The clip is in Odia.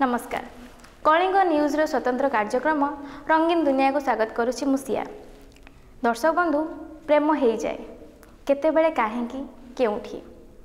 ନମସ୍କାର। କଳିଙ୍ଗ ନ୍ୟୁଜ୍ର ସ୍ୱତନ୍ତ୍ର କାର୍ଯ୍ୟକ୍ରମ ରଙ୍ଗୀନ ଦୁନିଆକୁ ସ୍ୱାଗତ କରୁଛି ମୁଁ ସିଆ। ଦର୍ଶକ ବନ୍ଧୁ ପ୍ରେମ ହେଇଯାଏ। କେତେବେଳେ କାହିଁକି କେଉଁଠି?